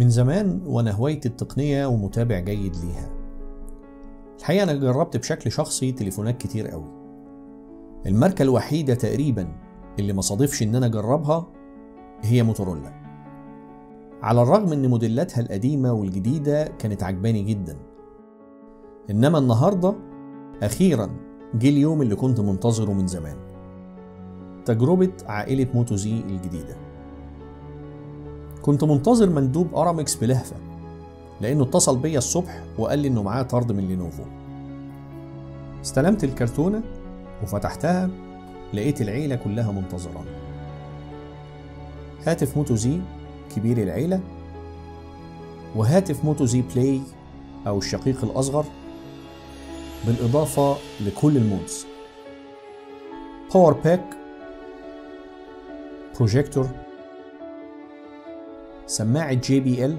من زمان وأنا هوايتي التقنية ومتابع جيد ليها. الحقيقة أنا جربت بشكل شخصي تليفونات كتير قوي. الماركة الوحيدة تقريبا اللي ما صادفش إن أنا أجربها هي موتورولا. على الرغم إن موديلاتها القديمة والجديدة كانت عجباني جدا. إنما النهاردة أخيرا جه اليوم اللي كنت منتظره من زمان. تجربة عائلة موتو زي الجديدة. كنت منتظر مندوب أرامكس بلهفة لأنه اتصل بيا الصبح وقال لي إنه معاه طرد من لينوفو. استلمت الكرتونة وفتحتها لقيت العيلة كلها منتظراني. هاتف Moto Z كبير العيلة وهاتف Moto Z Play أو الشقيق الأصغر بالإضافة لكل ال mods. power pack بروجيكتور سماعة JBL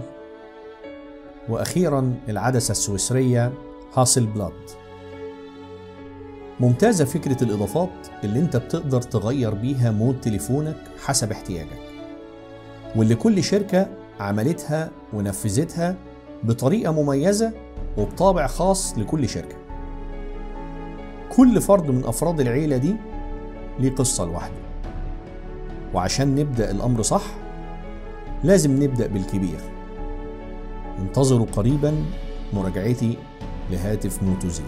وأخيرا العدسة السويسرية Hasselblad ممتازة فكرة الإضافات اللي أنت بتقدر تغير بيها mod تليفونك حسب احتياجك واللي كل شركة عملتها ونفذتها بطريقة مميزة وبطابع خاص لكل شركة. كل فرد من أفراد العيلة دي ليه قصة لوحده. وعشان نبدأ الأمر صح لازم نبدأ بالكبير. انتظروا قريبا مراجعتي لهاتف موتو زي